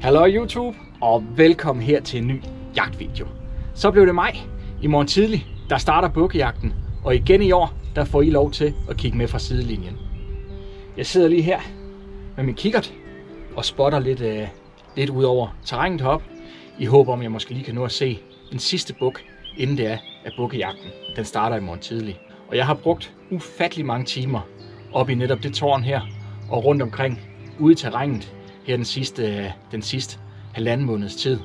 Hallo YouTube, og velkommen her til en ny jagtvideo. Så blev det mig. I morgen tidlig, der starter bukkejagten, og igen i år, der får I lov til at kigge med fra sidelinjen. Jeg sidder lige her med min kikkert og spotter lidt, uh, lidt ud over terrænet heroppe, i håb om, jeg måske lige kan nå at se den sidste buk, inden det er, at bukkejagten den starter i morgen tidlig. Og jeg har brugt ufattelig mange timer op i netop det tårn her, og rundt omkring ude i terrænet her den sidste, den sidste halvanden måneds tid.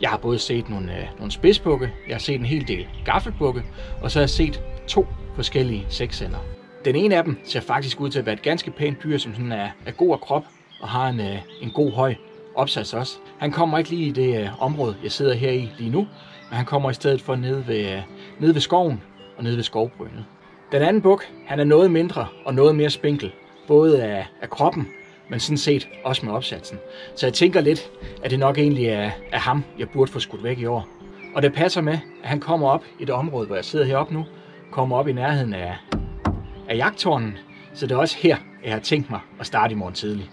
Jeg har både set nogle, øh, nogle spidsbukke, jeg har set en hel del gaffelbukke, og så har jeg set to forskellige seksender. Den ene af dem ser faktisk ud til at være et ganske pænt dyr, som sådan er, er god af krop og har en, øh, en god høj opsats også. Han kommer ikke lige i det øh, område, jeg sidder her i lige nu, men han kommer i stedet for ned ved, øh, ned ved skoven og ned ved skovbrynet. Den anden buk, han er noget mindre og noget mere spinkel, både af, af kroppen, men sådan set også med opsatsen. Så jeg tænker lidt, at det nok egentlig er, er ham, jeg burde få skudt væk i år. Og det passer med, at han kommer op i det område, hvor jeg sidder heroppe nu, kommer op i nærheden af, af jagttårnen, så det er også her, jeg har tænkt mig at starte i morgen tidlig.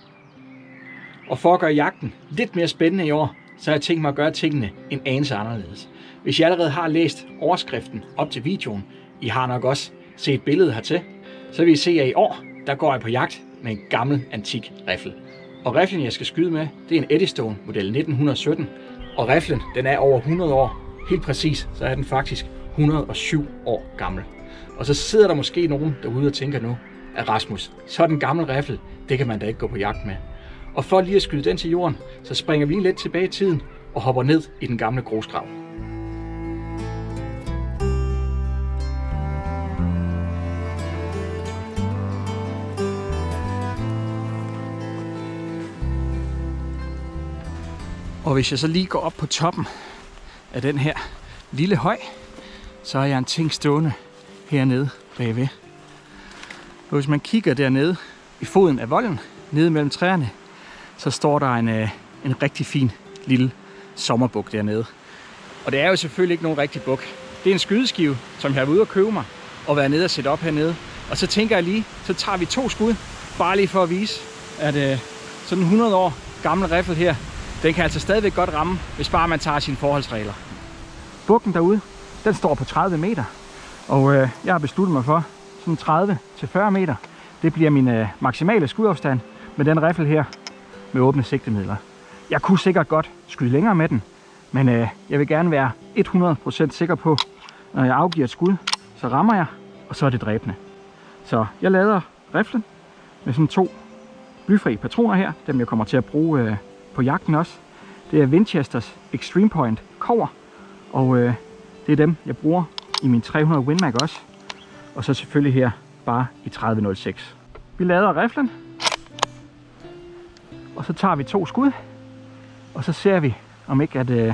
Og for at gøre jagten lidt mere spændende i år, så har jeg tænkt mig at gøre tingene en anelse anderledes. Hvis jeg allerede har læst overskriften op til videoen, I har nok også set billedet hertil, så vil I se, at i år, der går jeg på jagt med en gammel antik rifle. Og riflen, jeg skal skyde med, det er en Eddystone model 1917. Og riflen, den er over 100 år. Helt præcis, så er den faktisk 107 år gammel. Og så sidder der måske nogen derude og tænker nu, at Rasmus, så er den gammel rifle, det kan man da ikke gå på jagt med. Og for lige at skyde den til jorden, så springer vi lige lidt tilbage i tiden og hopper ned i den gamle grusgrav. Og hvis jeg så lige går op på toppen af den her lille høj, så har jeg en ting stående hernede bagved. Og hvis man kigger dernede i foden af volden, nede mellem træerne, så står der en, øh, en rigtig fin lille sommerbuk dernede. Og det er jo selvfølgelig ikke nogen rigtig buk. Det er en skydeskive, som jeg har været ude og købe mig og være nede og sætte op hernede. Og så tænker jeg lige, så tager vi to skud, bare lige for at vise, at øh, sådan en 100 år gammel riffel her, den kan altså stadigvæk godt ramme, hvis bare man tager sine forholdsregler. Bukken derude, den står på 30 meter, og øh, jeg har besluttet mig for, sådan 30 til 40 meter, det bliver min øh, maksimale skudafstand med den riffel her med åbne sigtemidler. Jeg kunne sikkert godt skyde længere med den, men øh, jeg vil gerne være 100% sikker på, når jeg afgiver et skud, så rammer jeg, og så er det dræbende. Så jeg lader riflen med sådan to blyfri patroner her, dem jeg kommer til at bruge øh, på jagten også. Det er Winchesters Extreme Point Cover, og øh, det er dem, jeg bruger i min 300 Winmag også. Og så selvfølgelig her bare i 3006. Vi lader riflen, og så tager vi to skud, og så ser vi, om ikke at øh,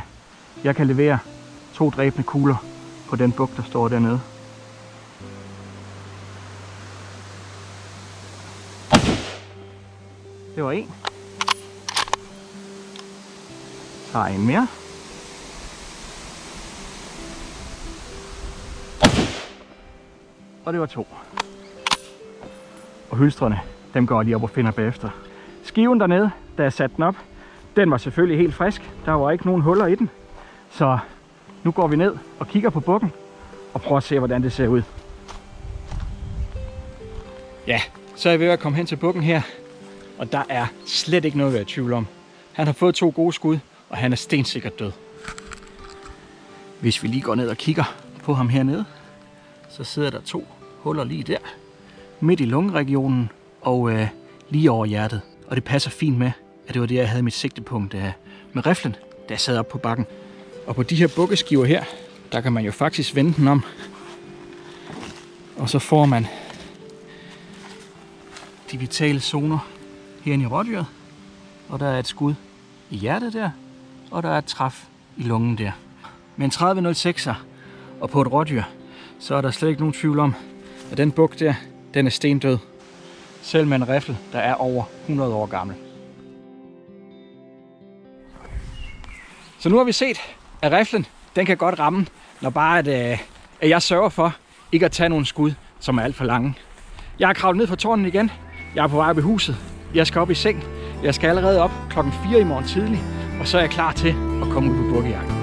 jeg kan levere to dræbende kugler på den buk, der står dernede. Det var en. Tager en mere. Og det var to. Og hylstrene, dem går jeg lige op og finder bagefter. Skiven dernede, da jeg satte den op, den var selvfølgelig helt frisk. Der var ikke nogen huller i den. Så nu går vi ned og kigger på bukken og prøver at se, hvordan det ser ud. Ja, så er jeg ved at komme hen til bukken her. Og der er slet ikke noget at være i tvivl om. Han har fået to gode skud, og han er stensikkert død. Hvis vi lige går ned og kigger på ham hernede, så sidder der to huller lige der, midt i lungeregionen og øh, lige over hjertet. Og det passer fint med, at det var det, jeg havde mit sigtepunkt øh, med riflen, da jeg sad op på bakken. Og på de her bukkeskiver her, der kan man jo faktisk vende den om. Og så får man de vitale zoner herinde i rådyret. Og der er et skud i hjertet der, og der er et træf i lungen der. Med en 30.06'er og på et rådyr, så er der slet ikke nogen tvivl om, at den buk der, den er stendød. Selv med en riffel, der er over 100 år gammel. Så nu har vi set, at riflen, den kan godt ramme, når bare at, øh, at jeg sørger for ikke at tage nogle skud, som er alt for lange. Jeg har kravlet ned fra tårnen igen. Jeg er på vej op i huset. Jeg skal op i seng. Jeg skal allerede op klokken 4 i morgen tidlig. Og så er jeg klar til at komme ud på bukkejagt.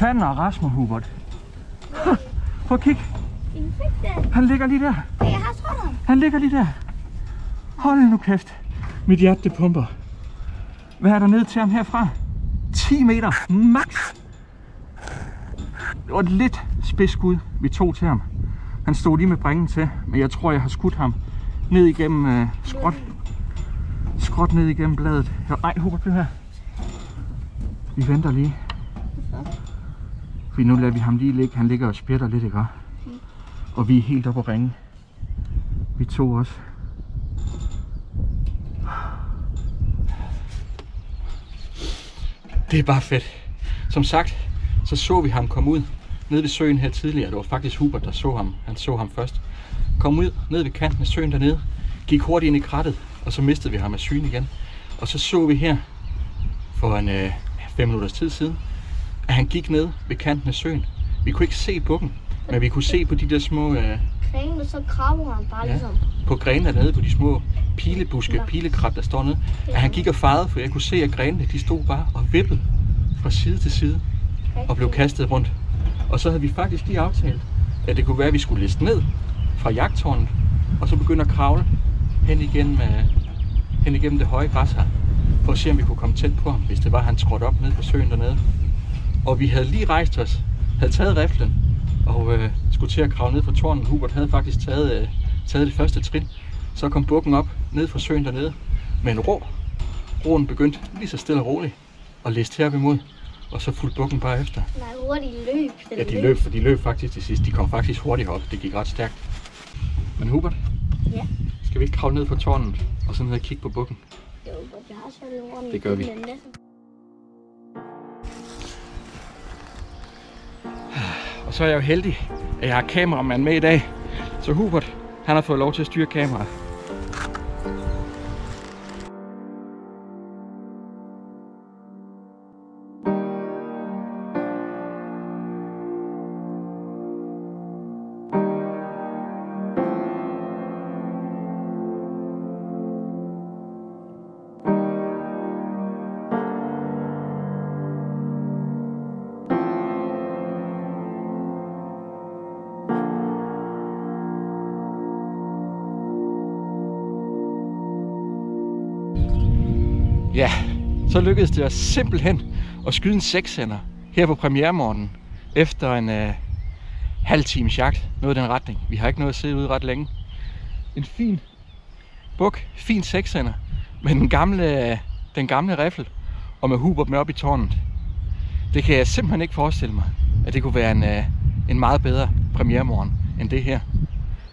Fanden og Rasmus Hubert. Prøv at kigge. Han ligger lige der. Jeg har ham. Han ligger lige der. Hold nu kæft. Mit hjerte det pumper. Hvad er der ned til ham herfra? 10 meter. Max. Det var et lidt spidsskud, vi tog til ham. Han stod lige med bringen til, men jeg tror, jeg har skudt ham ned igennem øh, skråt. Skråt ned igennem bladet. Nej, Hubert, bliv her. Vi venter lige. Fordi nu lader vi ham lige ligge. Han ligger og spjætter lidt, ikke? Og vi er helt oppe at ringe. Vi to også. Det er bare fedt. Som sagt, så så vi ham komme ud nede ved søen her tidligere. Det var faktisk Hubert, der så ham. Han så ham først. Kom ud ned ved kanten af søen dernede. Gik hurtigt ind i krattet, og så mistede vi ham af syne igen. Og så så vi her for en øh, fem minutters tid siden, at han gik ned ved kanten af søen. Vi kunne ikke se på dem, men vi kunne se på de der små øh, Grene, så krabber han bare Ja. ligesom. på grenene dernede, på de små pilebuske, Nå. pilekrat, der står nede, at han gik og farede, for jeg kunne se, at grenene de stod bare og vippede fra side til side og blev kastet rundt. Og så havde vi faktisk lige aftalt, at det kunne være, at vi skulle liste ned fra jagttårnet, og så begynde at kravle hen igennem, øh, hen igennem det høje græs her, for at se, om vi kunne komme tæt på ham, hvis det var, han trådte op ned på søen dernede. Og vi havde lige rejst os, havde taget riflen, og øh, skulle til at kravle ned fra tårnet. Hubert havde faktisk taget, øh, taget det første trin. Så kom bukken op ned fra søen dernede med en rå. Roen begyndte lige så stille og roligt at liste herop imod, og så fulgte bukken bare efter. Nej, hurtigt løb. Den Ja, de løb, for de løb faktisk til sidst. De kom faktisk hurtigt op. Det gik ret stærkt. Men Hubert, Ja. skal vi ikke kravle ned fra tårnet og så ned og kigge på bukken? Jo, jeg har ordentligt. Det gør vi. Og så er jeg jo heldig, at jeg har kameramand med i dag. Så Hubert, han har fået lov til at styre kameraet. Ja, så lykkedes det os simpelthen at skyde en seksender her på premieremorgen efter en øh, halv times jagt. Noget i den retning. Vi har ikke noget at sidde ude ret længe. En fin buk, fin seksender med den gamle, den gamle riffel og med Huber med op i tårnet. Det kan jeg simpelthen ikke forestille mig, at det kunne være en, øh, en meget bedre premieremorgen end det her.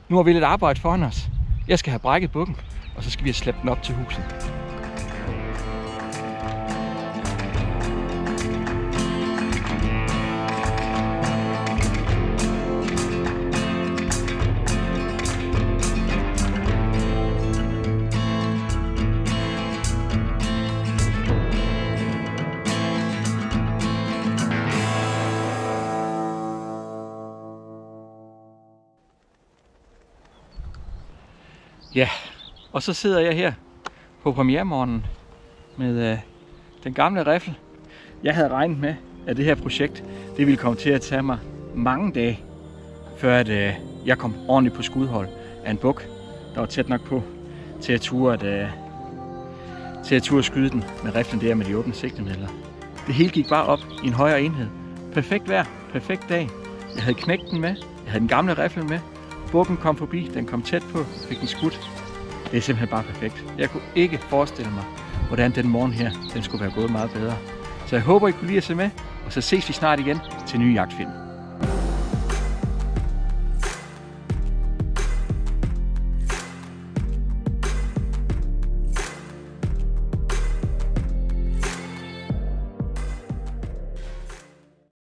Nu har vi lidt arbejde foran os. Jeg skal have brækket bukken, og så skal vi have slæbt den op til huset. Ja, og så sidder jeg her på premiermorgen med øh, den gamle riffel. Jeg havde regnet med, at det her projekt det ville komme til at tage mig mange dage, før at, øh, jeg kom ordentligt på skudhold af en buk, der var tæt nok på til at ture at, øh, til at ture at skyde den med riflen der med de åbne sigtemidler. Det hele gik bare op i en højere enhed. Perfekt vejr, perfekt dag. Jeg havde knægten med, jeg havde den gamle riffel med, Bukken kom forbi, den kom tæt på, fik den skudt. Det er simpelthen bare perfekt. Jeg kunne ikke forestille mig, hvordan den morgen her, den skulle være gået meget bedre. Så jeg håber, I kunne lide at se med, og så ses vi snart igen til nye jagtfilm.